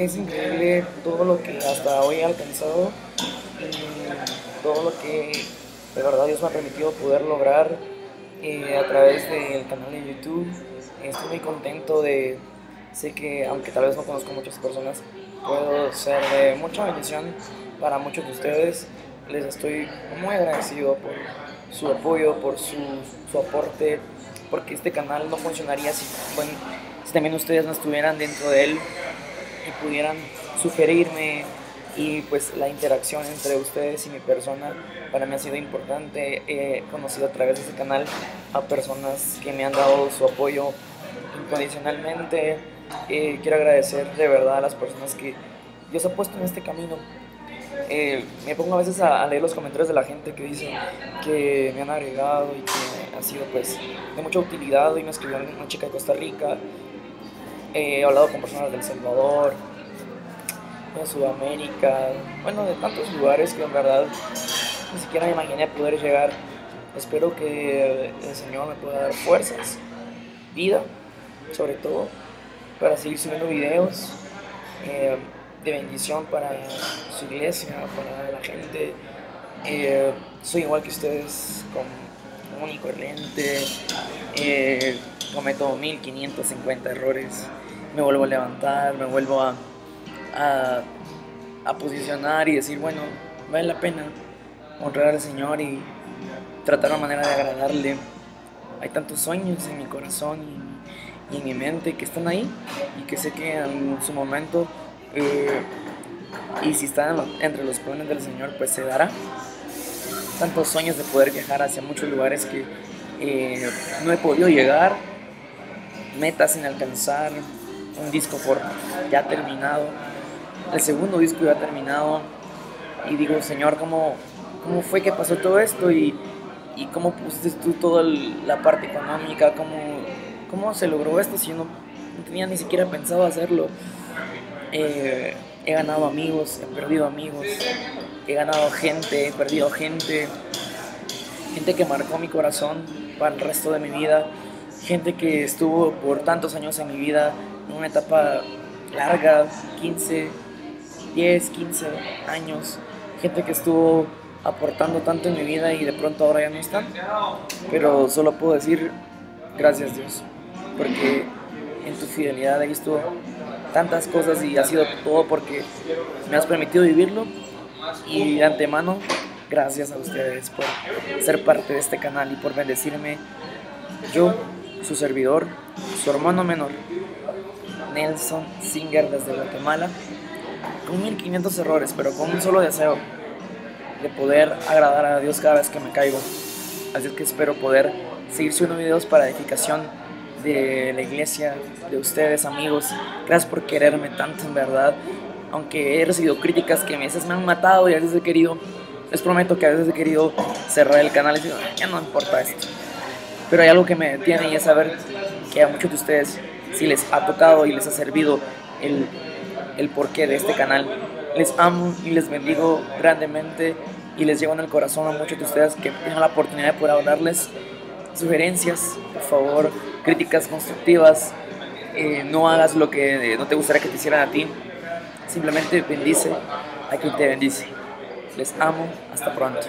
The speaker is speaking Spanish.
Es increíble todo lo que hasta hoy he alcanzado, todo lo que de verdad Dios me ha permitido poder lograr eh, a través del canal de YouTube. Estoy muy contento de, sé que aunque tal vez no conozco muchas personas, puedo ser de mucha bendición para muchos de ustedes. Les estoy muy agradecido por su apoyo, por su, su aporte, porque este canal no funcionaría si también ustedes no estuvieran dentro de él y pudieran sugerirme y pues la interacción entre ustedes y mi persona para mí ha sido importante. He conocido a través de este canal a personas que me han dado su apoyo incondicionalmente. Eh, quiero agradecer de verdad a las personas que Dios ha puesto en este camino. Eh, me pongo a veces a, leer los comentarios de la gente que dice que me han agregado y que ha sido pues de mucha utilidad. y me escribió una chica de Costa Rica, he hablado con personas del Salvador, de Sudamérica, bueno, de tantos lugares que en verdad ni siquiera me imaginé poder llegar. Espero que el Señor me pueda dar fuerzas, vida, sobre todo, para seguir subiendo videos eh, de bendición para su iglesia, para la gente. Eh, soy igual que ustedes, con un corriente, eh, cometo 1550 errores, me vuelvo a levantar, me vuelvo a a, posicionar y decir, bueno, vale la pena honrar al Señor y tratar una manera de agradarle. Hay tantos sueños en mi corazón y, en mi mente que están ahí y que sé que en su momento, eh, y si están entre los planes del Señor, pues se dará. Tantos sueños de poder viajar hacia muchos lugares que eh, no he podido llegar, metas sin alcanzar, un disco por ya terminado el segundo disco ya terminado y digo, Señor, ¿cómo, cómo fue que pasó todo esto? Y, y cómo pusiste tú toda la parte económica, cómo, cómo se logró esto si yo no, tenía ni siquiera pensado hacerlo. Eh, he ganado amigos, he perdido amigos, he ganado gente, he perdido gente, gente que marcó mi corazón para el resto de mi vida, gente que estuvo por tantos años en mi vida, en una etapa larga, 15, 10, 15 años, gente que estuvo aportando tanto en mi vida y de pronto ahora ya no están. Pero solo puedo decir gracias Dios, porque en tu fidelidad he visto tantas cosas y ha sido todo porque me has permitido vivirlo y de antemano gracias a ustedes por ser parte de este canal y por bendecirme. Yo, su servidor, su hermano menor, Nelson Singer desde Guatemala, con 1500 errores, pero con un solo deseo de poder agradar a Dios cada vez que me caigo. Así es que espero poder seguir subiendo videos para edificación de la iglesia, de ustedes amigos. Gracias por quererme tanto en verdad. Aunque he recibido críticas que a veces me han matado y a veces he querido, les prometo que a veces he querido cerrar el canal y decir, ya no importa esto. Pero hay algo que me detiene y es saber que a muchos de ustedes si les ha tocado y les ha servido el el porqué de este canal. Les amo y les bendigo grandemente y les llevo en el corazón a muchos de ustedes que tengan la oportunidad de poder hablarles sugerencias, por favor, críticas constructivas. Eh, no hagas lo que no te gustaría que te hicieran a ti. Simplemente bendice a quien te bendice. Les amo. Hasta pronto.